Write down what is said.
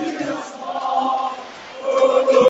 Gracias.